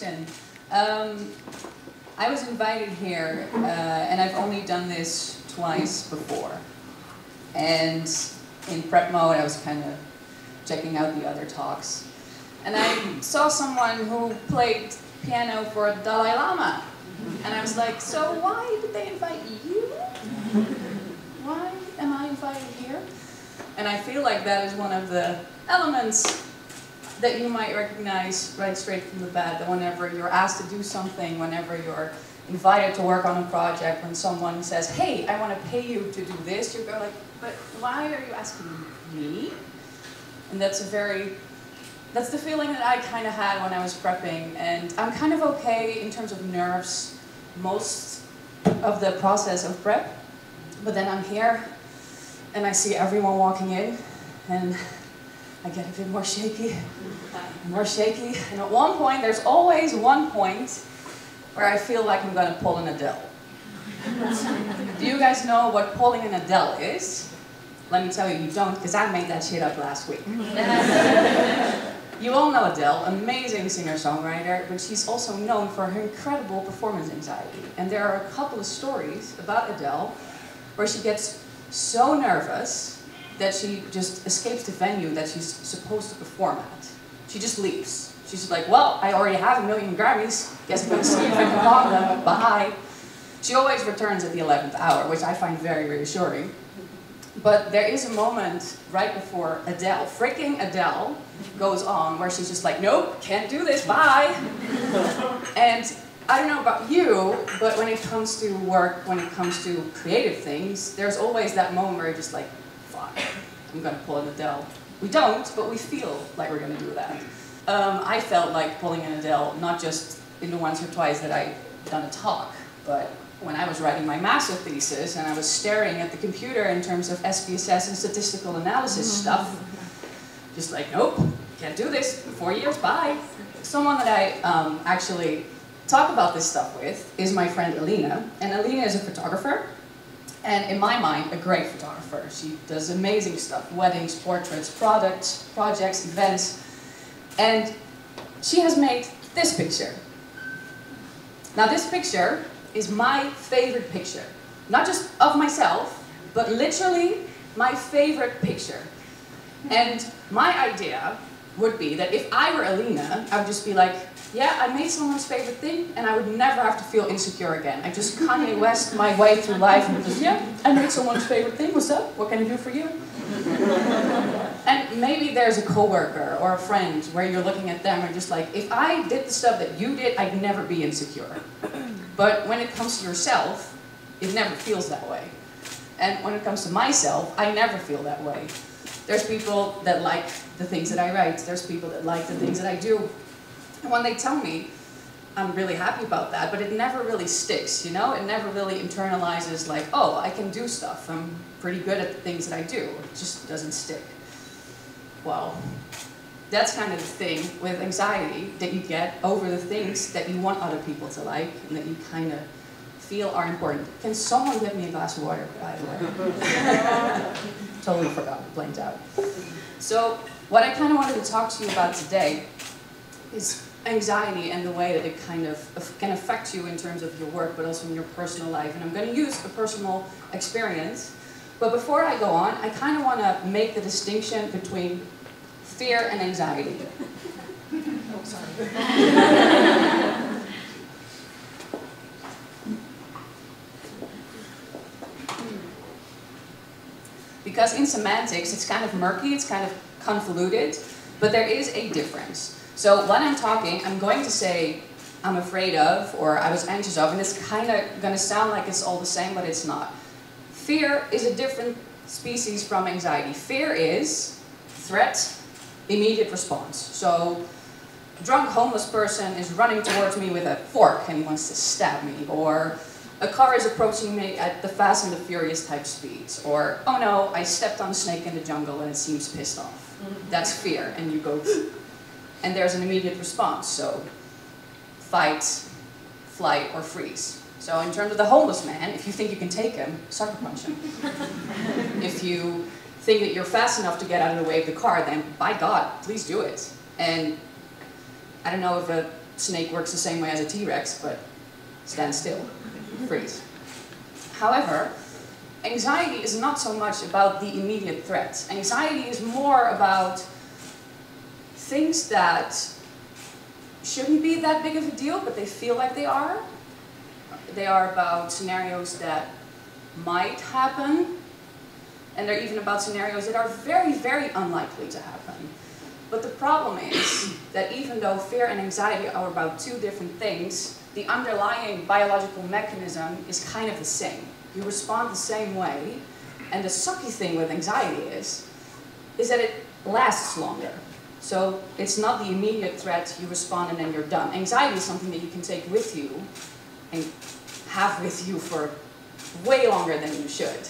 invitation. Um, I was invited here, uh, and I've only done this twice before. And in prep mode, I was kind of checking out the other talks. And I saw someone who played piano for Dalai Lama. And I was like, so why did they invite you? Why am I invited here? And I feel like that is one of the elements that you might recognize right straight from the bat, that whenever you're asked to do something, whenever you're invited to work on a project, when someone says, hey, I want to pay you to do this, you go like, but why are you asking me? And that's a very, that's the feeling that I kind of had when I was prepping. And I'm kind of okay in terms of nerves most of the process of prep. But then I'm here and I see everyone walking in and I get a bit more shaky, more shaky. And at one point, there's always one point where I feel like I'm going to pull an Adele. Do you guys know what pulling an Adele is? Let me tell you, you don't, because I made that shit up last week. you all know Adele, amazing singer-songwriter, but she's also known for her incredible performance anxiety. And there are a couple of stories about Adele where she gets so nervous that she just escapes the venue that she's supposed to perform at. She just leaves. She's like, well, I already have a million Grammys. Guess I'm gonna see if I can them. Bye. She always returns at the 11th hour, which I find very reassuring. But there is a moment right before Adele, freaking Adele, goes on where she's just like, nope, can't do this, bye. and I don't know about you, but when it comes to work, when it comes to creative things, there's always that moment where you're just like, I'm going to pull an Adele. We don't, but we feel like we're going to do that. Um, I felt like pulling an Adele, not just in the once or twice that I'd done a talk, but when I was writing my master thesis and I was staring at the computer in terms of SPSS and statistical analysis mm-hmm. stuff, just like, nope, can't do this, four years, bye. Someone that I um, actually talk about this stuff with is my friend Alina, and Alina is a photographer, and in my mind, a great photographer. She does amazing stuff, weddings, portraits, products, projects, events. And she has made this picture. Now this picture is my favorite picture. Not just of myself, but literally my favorite picture. And my idea would be that if I were Alina, I would just be like, yeah, I made someone's favorite thing, and I would never have to feel insecure again. I just Kanye West my way through life and just, yeah, I made someone's favorite thing. What's up? What can I do for you? and maybe there's a coworker or a friend where you're looking at them and just like, if I did the stuff that you did, I'd never be insecure. But when it comes to yourself, it never feels that way. And when it comes to myself, I never feel that way. There's people that like the things that I write. There's people that like the things that I do. And when they tell me, I'm really happy about that, but it never really sticks, you know? It never really internalizes like, oh, I can do stuff. I'm pretty good at the things that I do. It just doesn't stick. Well, that's kind of the thing with anxiety that you get over the things that you want other people to like and that you kind of feel are important. Can someone give me a glass of water, by the way? totally forgot, blanked out. So what I kind of wanted to talk to you about today is anxiety and the way that it kind of can affect you in terms of your work, but also in your personal life. And I'm going to use a personal experience. But before I go on, I kind of want to make the distinction between fear and anxiety. oh, sorry. because in semantics, it's kind of murky, it's kind of convoluted, but there is a difference. So when I'm talking, I'm going to say I'm afraid of or I was anxious of, and it's kind of going to sound like it's all the same, but it's not. Fear is a different species from anxiety. Fear is threat, immediate response. So a drunk homeless person is running towards me with a fork and he wants to stab me, or a car is approaching me at the Fast and the Furious type speeds, or oh no, I stepped on a snake in the jungle and it seems pissed off. Mm-hmm. That's fear, and you go and there's an immediate response. So fight, flight, or freeze. So in terms of the homeless man, if you think you can take him, sucker punch him. if you think that you're fast enough to get out of the way of the car, then by God, please do it. And I don't know if a snake works the same way as a T-Rex, but stand still, freeze. However, anxiety is not so much about the immediate threat. Anxiety is more about things that shouldn't be that big of a deal, but they feel like they are. They are about scenarios that might happen, and they're even about scenarios that are very, very unlikely to happen. But the problem is that even though fear and anxiety are about two different things, the underlying biological mechanism is kind of the same. You respond the same way, and the sucky thing with anxiety is, is that it lasts longer. So it's not the immediate threat, you respond and then you're done. Anxiety is something that you can take with you and have with you for way longer than you should.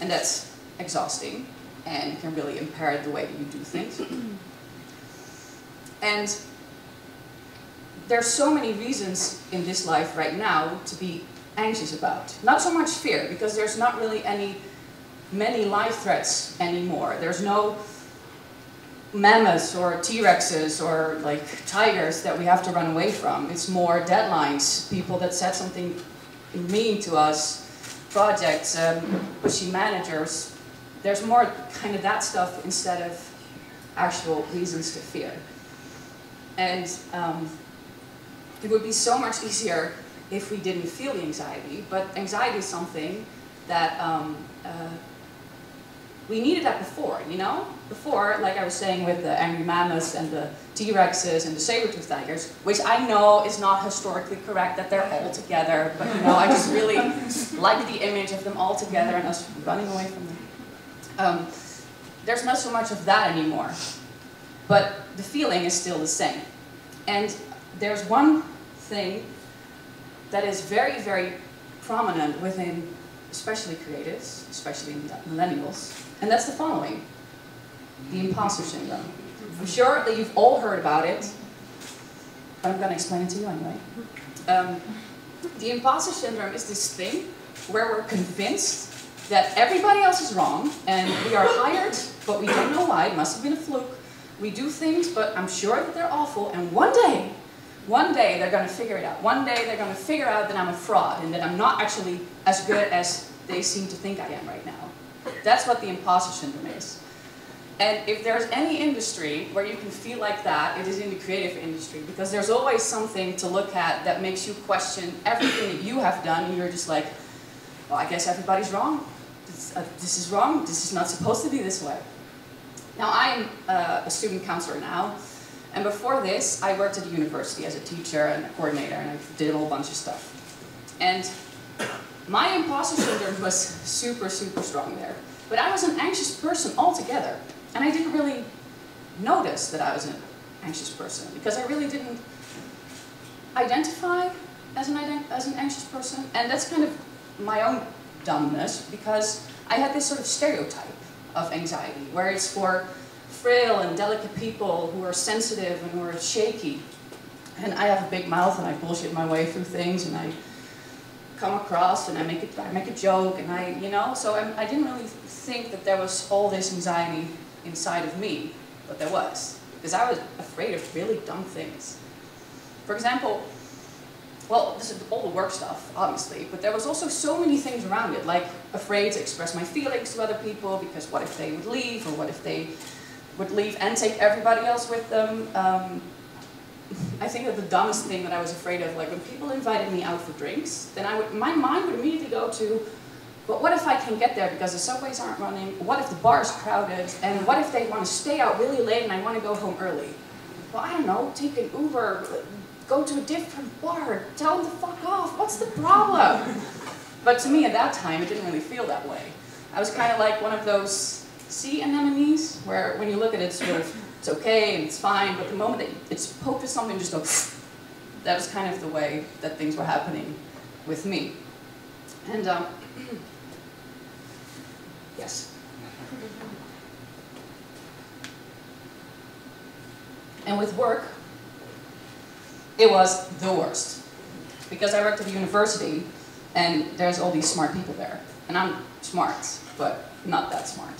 And that's exhausting and can really impair the way that you do things. and there's so many reasons in this life right now to be anxious about. Not so much fear, because there's not really any many life threats anymore. There's no mammoths or T-Rexes or like tigers that we have to run away from. It's more deadlines, people that said something mean to us, projects, um, pushy managers. There's more kind of that stuff instead of actual reasons to fear. And um, it would be so much easier if we didn't feel the anxiety, but anxiety is something that um, uh, we needed that before, you know? Before, like I was saying with the angry mammoths and the T-Rexes and the saber-toothed tigers, which I know is not historically correct that they're all together, but you know, I just really like the image of them all together and us running away from them. Um, there's not so much of that anymore, but the feeling is still the same. And there's one thing that is very, very prominent within especially creatives, especially millennials, and that's the following, the imposter syndrome. I'm sure that you've all heard about it, but I'm going to explain it to you anyway. Um, the imposter syndrome is this thing where we're convinced that everybody else is wrong, and we are hired, but we don't know why, it must have been a fluke. We do things, but I'm sure that they're awful, and one day, one day they're going to figure it out. One day they're going to figure out that I'm a fraud, and that I'm not actually as good as they seem to think I am right now. That's what the imposter syndrome is. And if there's any industry where you can feel like that, it is in the creative industry because there's always something to look at that makes you question everything that you have done and you're just like, well, I guess everybody's wrong. This, uh, this is wrong. This is not supposed to be this way. Now, I'm uh, a student counselor now, and before this, I worked at the university as a teacher and a coordinator, and I did a whole bunch of stuff. And my imposter syndrome was super, super strong there. But I was an anxious person altogether. And I didn't really notice that I was an anxious person because I really didn't identify as an, as an anxious person. And that's kind of my own dumbness because I had this sort of stereotype of anxiety where it's for frail and delicate people who are sensitive and who are shaky. And I have a big mouth and I bullshit my way through things and I come across and I make, it, I make a joke and I, you know, so I, I didn't really think that there was all this anxiety inside of me, but there was. Because I was afraid of really dumb things. For example, well, this is all the work stuff, obviously, but there was also so many things around it, like afraid to express my feelings to other people, because what if they would leave, or what if they would leave and take everybody else with them? Um, I think that the dumbest thing that I was afraid of, like when people invited me out for drinks, then I would, my mind would immediately go to, but what if I can get there because the subways aren't running? What if the bar is crowded? And what if they want to stay out really late and I want to go home early? Well, I don't know, take an Uber, go to a different bar, tell them to fuck off, what's the problem? but to me at that time, it didn't really feel that way. I was kind of like one of those sea anemones, where when you look at it, sort of, it's okay and it's fine, but the moment that it's poked with something, just go, that was kind of the way that things were happening with me. And um, Yes. And with work, it was the worst. Because I worked at a university, and there's all these smart people there. And I'm smart, but not that smart.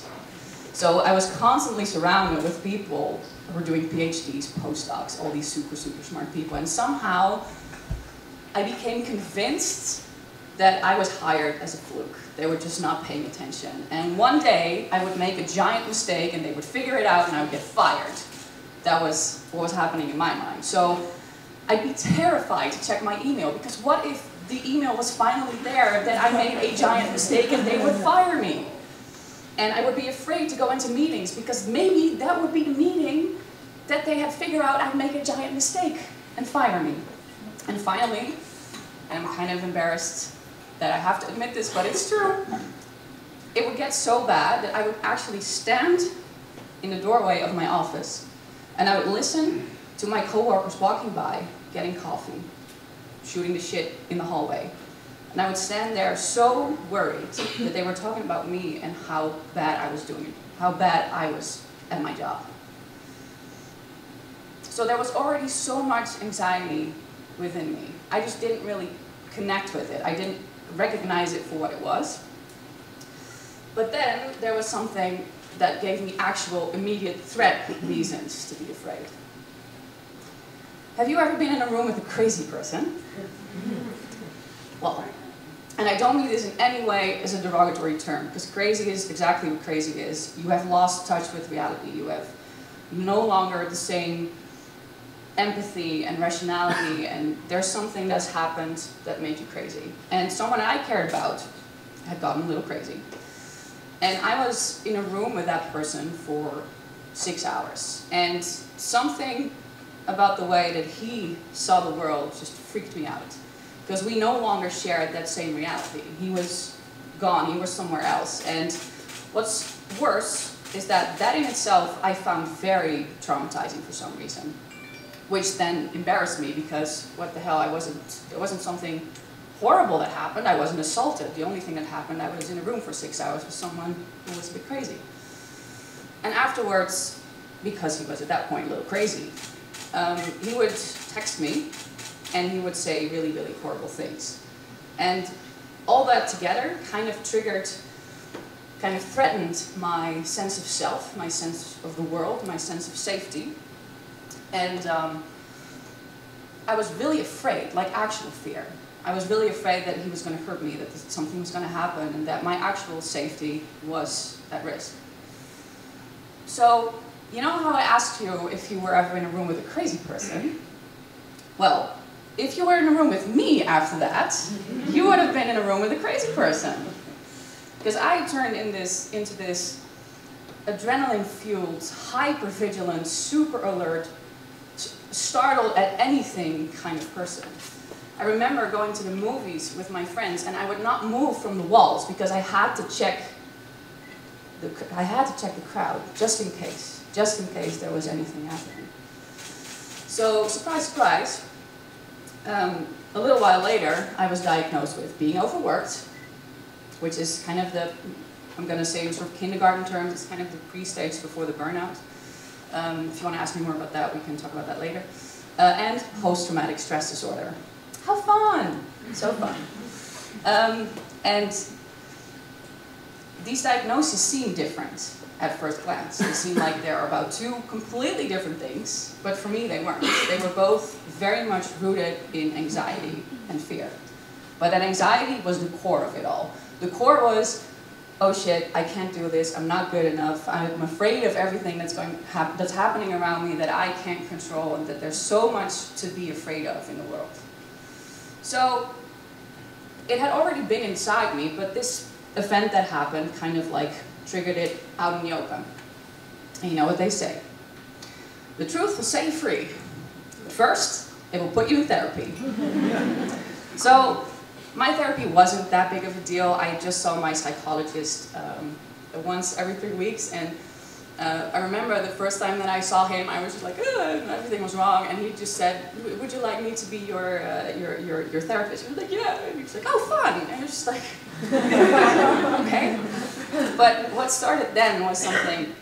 So I was constantly surrounded with people who were doing PhDs, postdocs, all these super, super smart people. And somehow I became convinced that I was hired as a fluke. They were just not paying attention. And one day I would make a giant mistake and they would figure it out and I would get fired. That was what was happening in my mind. So I'd be terrified to check my email because what if the email was finally there that I made a giant mistake and they would fire me? And I would be afraid to go into meetings because maybe that would be the meeting that they had figured out I'd make a giant mistake and fire me. And finally, and I'm kind of embarrassed that I have to admit this, but it's true, it would get so bad that I would actually stand in the doorway of my office and I would listen to my coworkers walking by, getting coffee, shooting the shit in the hallway. And I would stand there so worried that they were talking about me and how bad I was doing it, how bad I was at my job. So there was already so much anxiety within me. I just didn't really connect with it. I didn't recognize it for what it was. But then there was something that gave me actual immediate threat reasons to be afraid. Have you ever been in a room with a crazy person? Well, and I don't mean this in any way as a derogatory term, because crazy is exactly what crazy is. You have lost touch with reality. You have no longer the same empathy and rationality, and there's something that's happened that made you crazy. And someone I cared about had gotten a little crazy. And I was in a room with that person for six hours. And something about the way that he saw the world just freaked me out because we no longer shared that same reality. He was gone, he was somewhere else. And what's worse is that that in itself I found very traumatizing for some reason, which then embarrassed me because what the hell, I wasn't, it wasn't something horrible that happened, I wasn't assaulted. The only thing that happened, I was in a room for six hours with someone who was a bit crazy. And afterwards, because he was at that point a little crazy, um, he would text me and he would say really, really horrible things. And all that together kind of triggered, kind of threatened my sense of self, my sense of the world, my sense of safety. And um, I was really afraid, like actual fear. I was really afraid that he was going to hurt me, that something was going to happen, and that my actual safety was at risk. So, you know how I asked you if you were ever in a room with a crazy person? Well, if you were in a room with me after that, you would have been in a room with a crazy person. Because I turned in this, into this adrenaline-fueled, hyper-vigilant, super alert, startled at anything kind of person. I remember going to the movies with my friends and I would not move from the walls because I had to check the, I had to check the crowd just in case, just in case there was anything happening. So, surprise, surprise, um, a little while later, I was diagnosed with being overworked, which is kind of the, I'm going to say in sort of kindergarten terms, it's kind of the pre-stage before the burnout. Um, if you want to ask me more about that, we can talk about that later. Uh, and post-traumatic stress disorder. How fun! So fun. Um, and these diagnoses seem different at first glance. They seem like they're about two completely different things, but for me they weren't. They were both very much rooted in anxiety and fear. But that anxiety was the core of it all. The core was, oh shit, I can't do this, I'm not good enough, I'm afraid of everything that's, going, hap that's happening around me that I can't control and that there's so much to be afraid of in the world. So, it had already been inside me, but this event that happened kind of like triggered it out in the open. And you know what they say. The truth will set you free. But first, it will put you in therapy. so, my therapy wasn't that big of a deal. I just saw my psychologist um, once every three weeks, and uh, I remember the first time that I saw him, I was just like, everything was wrong, and he just said, "Would you like me to be your uh, your, your your therapist?" He was like, "Yeah." And he was like, "Oh, fun!" And I was just like, "Okay." But what started then was something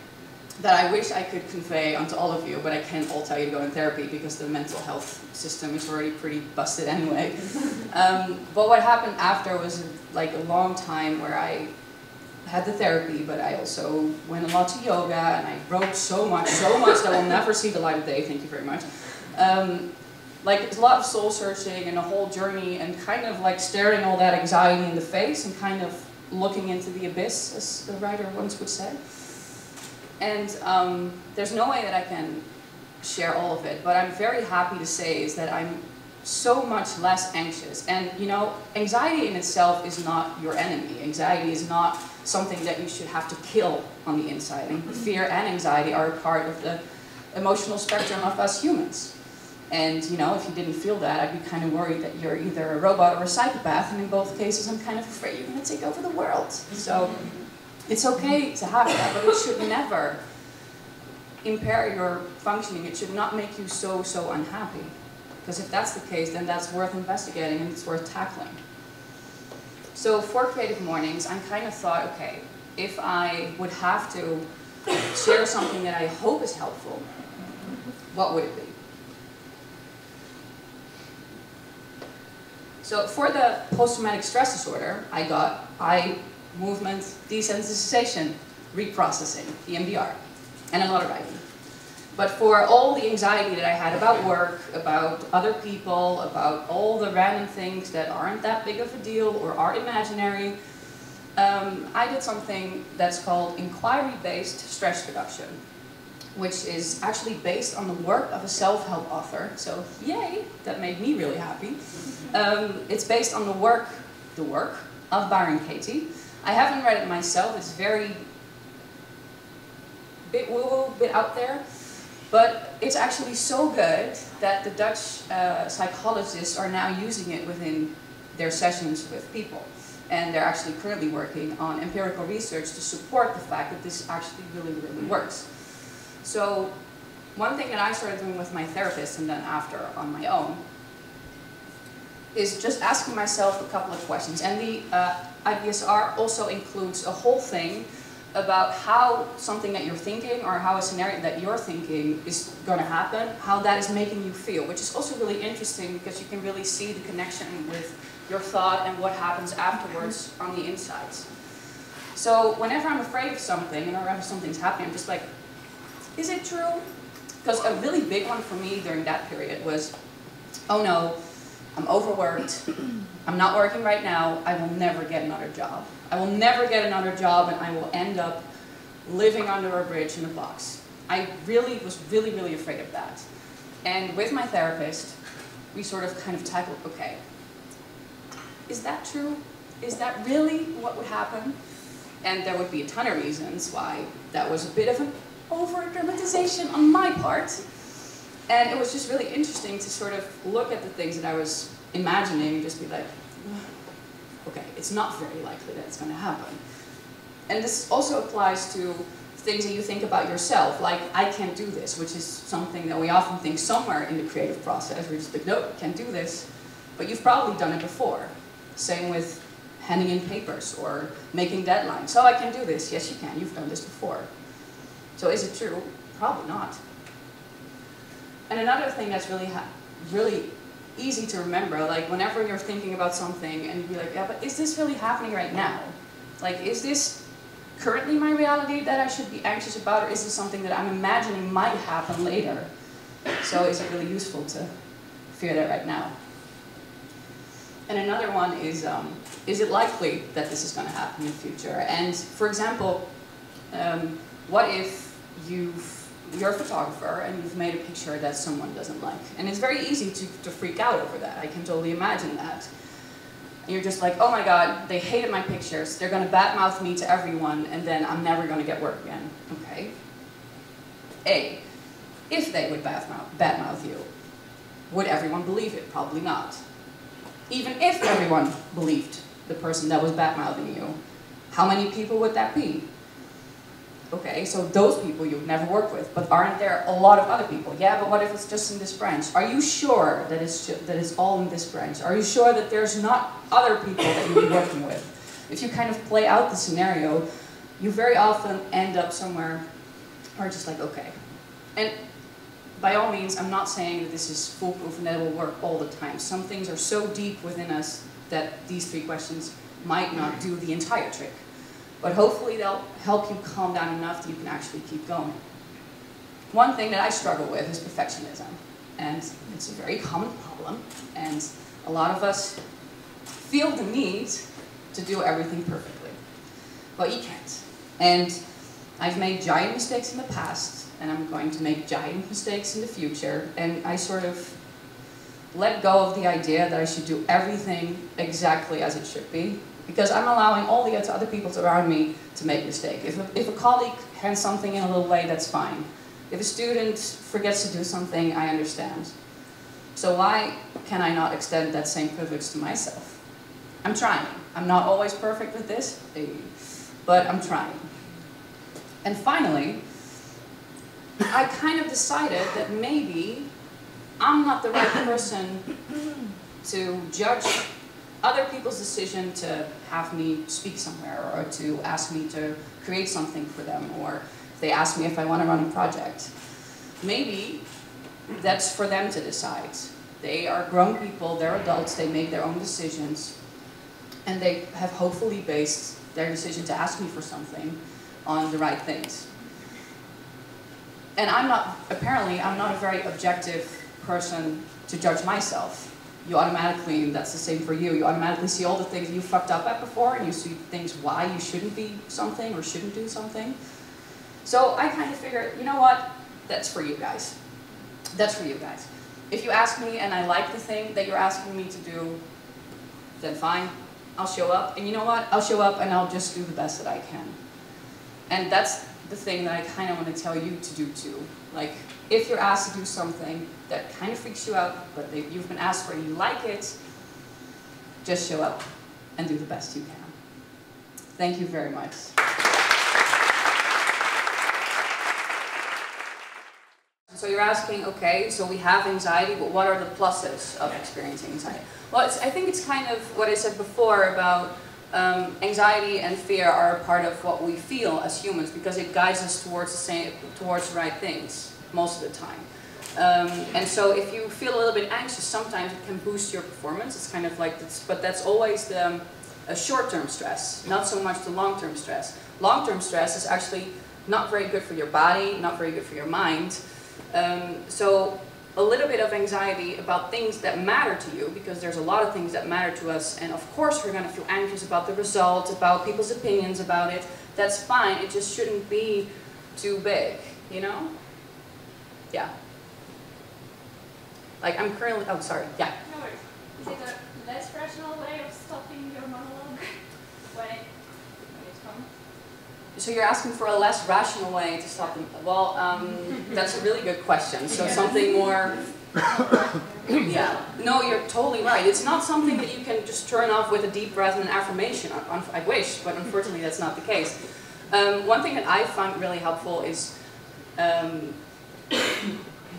that I wish I could convey onto all of you, but I can't all tell you to go in therapy because the mental health system is already pretty busted anyway. Um, but what happened after was like a long time where I had the therapy, but I also went a lot to yoga, and I wrote so much, so much that I will never see the light of day, thank you very much. Um, like, it's a lot of soul searching and a whole journey, and kind of like staring all that anxiety in the face, and kind of looking into the abyss, as the writer once would say. And um, there's no way that I can share all of it, but I'm very happy to say is that I'm so much less anxious. And you know, anxiety in itself is not your enemy. Anxiety is not something that you should have to kill on the inside. And fear and anxiety are a part of the emotional spectrum of us humans. And you know, if you didn't feel that, I'd be kind of worried that you're either a robot or a psychopath. And in both cases, I'm kind of afraid you're going to take over the world. So it's okay to have that, but it should never impair your functioning. It should not make you so, so unhappy. Because if that's the case, then that's worth investigating and it's worth tackling. So for Creative Mornings, I kind of thought, okay, if I would have to share something that I hope is helpful, what would it be? So for the post-traumatic stress disorder, I got eye movement desensitization reprocessing, EMDR, and a lot of writing. But for all the anxiety that I had about work, about other people, about all the random things that aren't that big of a deal or are imaginary, um, I did something that's called inquiry-based stress reduction, which is actually based on the work of a self-help author. So yay, that made me really happy. Um, it's based on the work, the work of Byron Katie. I haven't read it myself, it's very bit woo-woo, bit out there. But it's actually so good that the Dutch uh, psychologists are now using it within their sessions with people. And they're actually currently working on empirical research to support the fact that this actually really, really works. So one thing that I started doing with my therapist and then after on my own is just asking myself a couple of questions. And the uh, IBSR also includes a whole thing about how something that you're thinking or how a scenario that you're thinking is going to happen, how that is making you feel, which is also really interesting because you can really see the connection with your thought and what happens afterwards on the insides. So whenever I'm afraid of something and whenever something's happening, I'm just like, is it true? Because a really big one for me during that period was, oh no, I'm overworked, I'm not working right now, I will never get another job. I will never get another job and I will end up living under a bridge in a box. I really was really, really afraid of that. And with my therapist, we sort of kind of tackled, okay, is that true? Is that really what would happen? And there would be a ton of reasons why that was a bit of an over-dramatization on my part. And it was just really interesting to sort of look at the things that I was imagining and just be like, okay, it's not very likely that it's going to happen. And this also applies to things that you think about yourself, like, I can't do this, which is something that we often think somewhere in the creative process. We're just like, nope, can't do this. But you've probably done it before. Same with handing in papers or making deadlines. So I can do this. Yes, you can. You've done this before. So is it true? Probably not. And another thing that's really, really easy to remember. Like whenever you're thinking about something and you're like, yeah, but is this really happening right now? Like, is this currently my reality that I should be anxious about, or is this something that I'm imagining might happen later? So is it really useful to fear that right now? And another one is, um, is it likely that this is going to happen in the future? And for example, um, what if you've you're a photographer and you've made a picture that someone doesn't like. And it's very easy to, to freak out over that. I can totally imagine that. And you're just like, oh my god, they hated my pictures. They're going to badmouth me to everyone and then I'm never going to get work again. Okay. A, if they would badmouth, you, would everyone believe it? Probably not. Even if everyone believed the person that was badmouthing you, how many people would that be? Okay, so those people you would never work with, but aren't there a lot of other people? Yeah, but what if it's just in this branch? Are you sure that it's, that it's all in this branch? Are you sure that there's not other people that you'd be working with? If you kind of play out the scenario, you very often end up somewhere where just like, okay. And by all means, I'm not saying that this is foolproof and that it will work all the time. Some things are so deep within us that these three questions might not do the entire trick. But hopefully they'll help you calm down enough that you can actually keep going. One thing that I struggle with is perfectionism, and it's a very common problem, and a lot of us feel the need to do everything perfectly, but you can't. And I've made giant mistakes in the past, and I'm going to make giant mistakes in the future, and I sort of let go of the idea that I should do everything exactly as it should be, because I'm allowing all the other people around me to make mistakes. If a, if a colleague hands something in a little late, that's fine. If a student forgets to do something, I understand. So why can I not extend that same privilege to myself? I'm trying. I'm not always perfect with this, but I'm trying. And finally, I kind of decided that maybe I'm not the right person to judge other people's decision to have me speak somewhere or to ask me to create something for them or they ask me if I want to run a project. Maybe that's for them to decide. They are grown people, they're adults, they make their own decisions and they have hopefully based their decision to ask me for something on the right things. And I'm not, apparently, I'm not a very objective person to judge myself. You automatically, that's the same for you, you automatically see all the things you fucked up at before and you see things why you shouldn't be something or shouldn't do something. So I kind of figured, you know what, that's for you guys. That's for you guys. If you ask me and I like the thing that you're asking me to do, then fine, I'll show up. And you know what, I'll show up and I'll just do the best that I can. And that's the thing that I kind of want to tell you to do too. Like, if you're asked to do something that kind of freaks you out, but you've been asked for and you like it, just show up and do the best you can. Thank you very much. So you're asking, okay, so we have anxiety, but what are the pluses of experiencing anxiety? Well, I think it's kind of what I said before about um, anxiety and fear are a part of what we feel as humans because it guides us towards the same, towards the right things most of the time. Um, and so if you feel a little bit anxious, sometimes it can boost your performance. It's kind of like, this, but that's always the a short-term stress, not so much the long-term stress. Long-term stress is actually not very good for your body, not very good for your mind. Um, so a little bit of anxiety about things that matter to you, because there's a lot of things that matter to us, and of course we're going to feel anxious about the results, about people's opinions about it. That's fine, it just shouldn't be too big, you know? Yeah. Like I'm currently, oh sorry, yeah. No worries. Is it a less rational way of stopping your monologue when it, when it comes? So you're asking for a less rational way to stop them. Well, um, that's a really good question. So something more, yeah. No, you're totally right. It's not something that you can just turn off with a deep breath and an affirmation. I, I wish, but unfortunately that's not the case. Um, one thing that I find really helpful is um,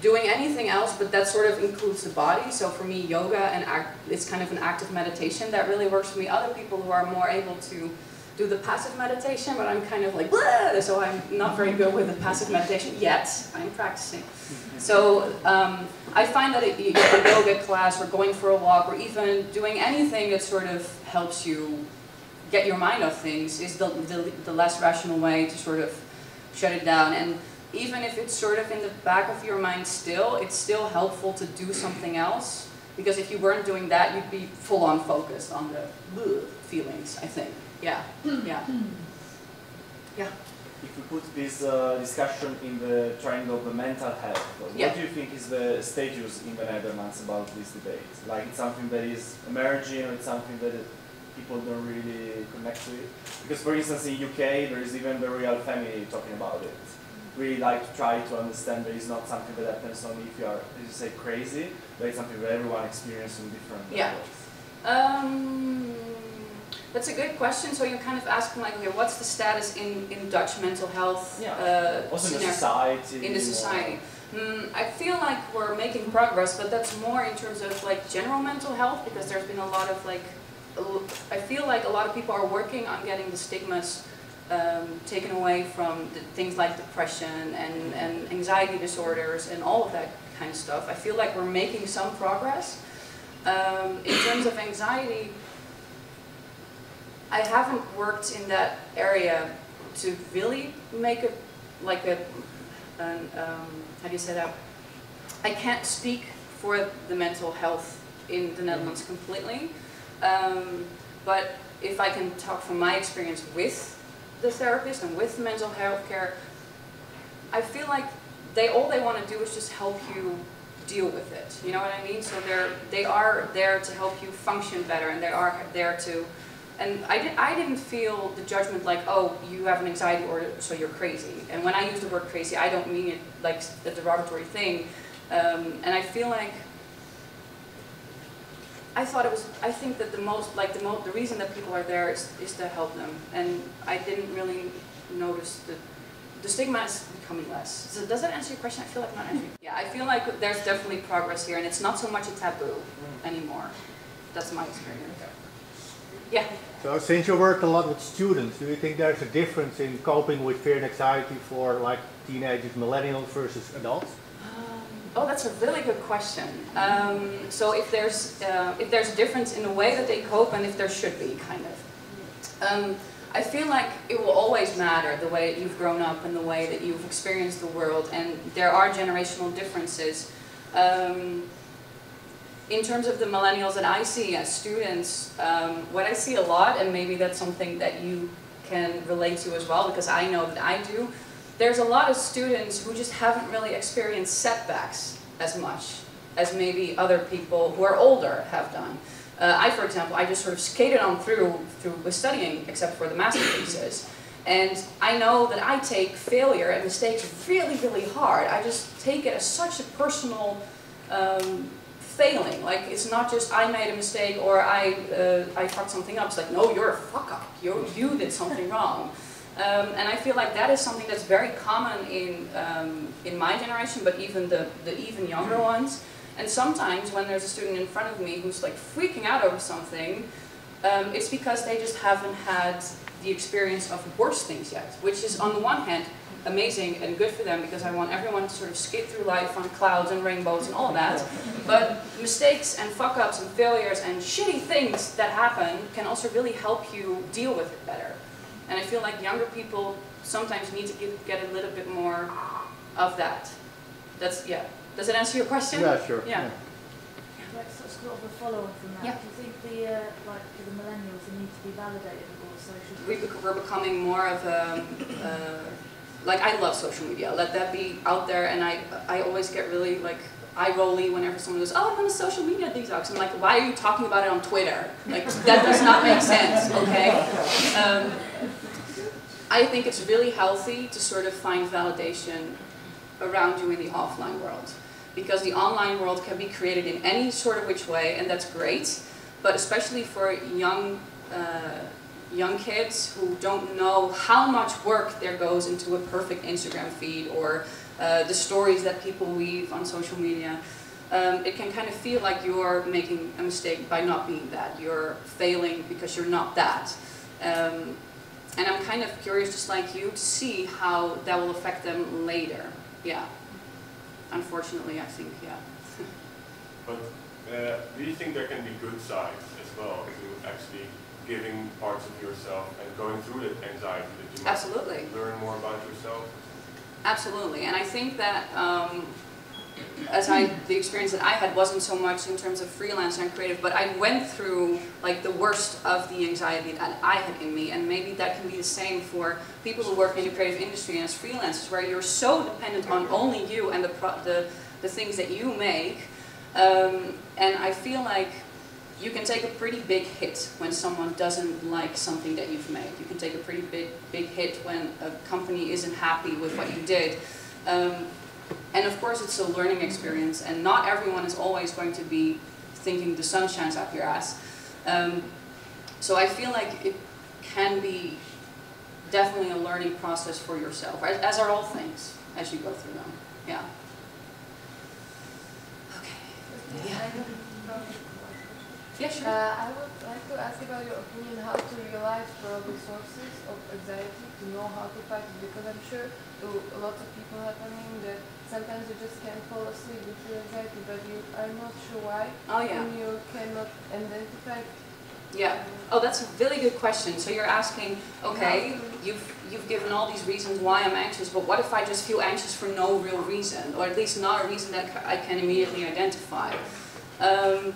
doing anything else, but that sort of includes the body. So for me, yoga and act, it's kind of an active meditation that really works for me. Other people who are more able to do the passive meditation, but I'm kind of like, Bleh! so I'm not very good with the passive meditation yet. I'm practicing. So um, I find that a, a yoga class or going for a walk or even doing anything that sort of helps you get your mind off things is the, the, the less rational way to sort of shut it down. And even if it's sort of in the back of your mind still, it's still helpful to do something else. Because if you weren't doing that, you'd be full on focused on the feelings, I think. Yeah, yeah. Yeah. If we put this uh, discussion in the triangle of the mental health, what Yeah. do you think is the status in the Netherlands about this debate? Like it's something that is emerging, or it's something that people don't really connect with? Because for instance in UK there is even the royal family talking about it. We like to try to understand that it's not something that happens only if you are, as you say, crazy, but it's something that everyone experiences in different Yeah. levels. Um, that's a good question. So you're kind of asking like, okay, what's the status in, in Dutch mental health? Yeah. Uh, Also in the society. in the society. Mm, I feel like we're making progress, but that's more in terms of like general mental health because there's been a lot of like, I feel like a lot of people are working on getting the stigmas um, taken away from things like depression and, and anxiety disorders and all of that kind of stuff. I feel like we're making some progress. Um, in terms of anxiety, I haven't worked in that area to really make a, like a, an, um, how do you say that? I can't speak for the mental health in the Netherlands completely, um, but if I can talk from my experience with the therapist and with mental health care, I feel like they all they want to do is just help you deal with it. You know what I mean? So they're they are there to help you function better, and they are there to. And I, did, I didn't feel the judgment like, oh, you have an anxiety or so you're crazy. And when I use the word crazy, I don't mean it like a derogatory thing. Um, and I feel like I thought it was, I think that the most, like the most, the reason that people are there is, is to help them. And I didn't really notice the, the stigma is becoming less. So does that answer your question? I feel like I'm not answering. Yeah, I feel like there's definitely progress here and it's not so much a taboo mm. anymore. That's my experience. Yeah. So since you work a lot with students, do you think there's a difference in coping with fear and anxiety for like teenagers, millennials versus adults? Oh, that's a really good question. Um, so if there's uh, if there's a difference in the way that they cope, and if there should be, kind of. Um, I feel like it will always matter the way that you've grown up and the way that you've experienced the world, and there are generational differences. Um, in terms of the millennials that I see as students, um, what I see a lot, and maybe that's something that you can relate to as well, because I know that I do, there's a lot of students who just haven't really experienced setbacks as much as maybe other people who are older have done. Uh, I, for example, I just sort of skated on through, through with studying, except for the master thesis. And I know that I take failure and mistakes really, really hard. I just take it as such a personal um, failing. Like, it's not just I made a mistake or I, uh, I fucked something up. It's like, no, you're a fuck up. you you did something wrong. Um, and I feel like that is something that's very common in, um, in my generation, but even the, the even younger ones. And sometimes when there's a student in front of me who's like freaking out over something, um, it's because they just haven't had the experience of worse things yet, which is on the one hand amazing and good for them because I want everyone to sort of skate through life on clouds and rainbows and all that. But mistakes and fuck ups and failures and shitty things that happen can also really help you deal with it better. And I feel like younger people sometimes need to get, get a little bit more of that. That's, yeah. Does that answer your question? Yeah, sure. Yeah. Like sort of a follow-on from that. Yeah. Do you think the uh, like the millennials they need to be validated or social? We, bec- we're becoming more of a, uh, like I love social media. Let that be out there, and I I always get really like eye rolly whenever someone goes, oh, I'm on a social media detox. I'm like, why are you talking about it on Twitter? Like that does not make sense. Okay. Um, I think it's really healthy to sort of find validation around you in the offline world. Because the online world can be created in any sort of which way, and that's great. But especially for young, uh, young kids who don't know how much work there goes into a perfect Instagram feed or uh, the stories that people weave on social media, um, it can kind of feel like you're making a mistake by not being that. You're failing because you're not that. Um, and I'm kind of curious, just like you, to see how that will affect them later. Yeah. Unfortunately, I think, yeah. But uh, do you think there can be good sides as well to actually giving parts of yourself and going through that anxiety that you might Absolutely. learn more about yourself? Absolutely. And I think that um, as I, the experience that I had wasn't so much in terms of freelance and creative, but I went through like the worst of the anxiety that I had in me, and maybe that can be the same for people who work in the creative industry and as freelancers, where you're so dependent on only you and the the, the things that you make, um, and I feel like you can take a pretty big hit when someone doesn't like something that you've made. You can take a pretty big big hit when a company isn't happy with what you did. Um, and of course, it's a learning experience, and not everyone is always going to be thinking the sun shines up your ass. Um, so I feel like it can be definitely a learning process for yourself, as, as are all things as you go through them. Yeah. Okay. Yeah. Yeah, sure. Uh, I would like to ask about your opinion how to realize probably sources of anxiety to know how to fight it because I'm sure a lot of people happening that sometimes you just can't fall asleep due to anxiety but you are not sure why Oh yeah. and you cannot identify Yeah. Oh, that's a really good question. So you're asking, okay, you've you've given all these reasons why I'm anxious, but what if I just feel anxious for no real reason, or at least not a reason that I can immediately identify? Um,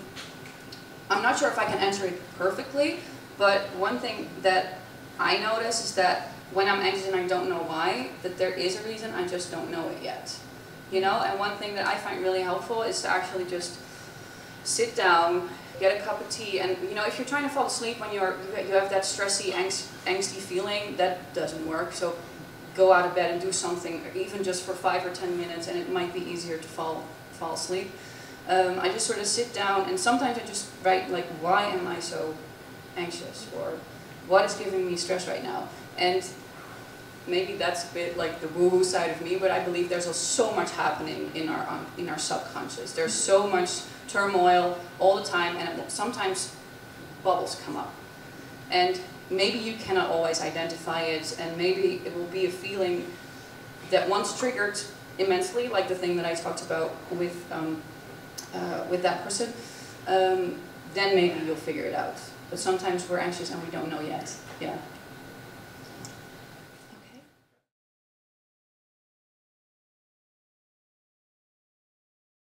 I'm not sure if I can answer it perfectly, but one thing that I notice is that when I'm anxious and I don't know why, that there is a reason, I just don't know it yet. You know, and one thing that I find really helpful is to actually just sit down, get a cup of tea, and you know, if you're trying to fall asleep when you're you have that stressy, angst, angsty feeling, that doesn't work. So go out of bed and do something, even just for five or ten minutes, and it might be easier to fall fall asleep. Um, I just sort of sit down, and sometimes I just write like, why am I so anxious, or what is giving me stress right now, and maybe that's a bit like the woo-woo side of me, but I believe there's so much happening in our um, in our subconscious. There's so much turmoil all the time, and it, sometimes bubbles come up, and maybe you cannot always identify it, and maybe it will be a feeling that once triggered immensely, like the thing that I talked about with um, uh, with that person, um, then maybe you'll figure it out. But sometimes we're anxious and we don't know yet. Yeah.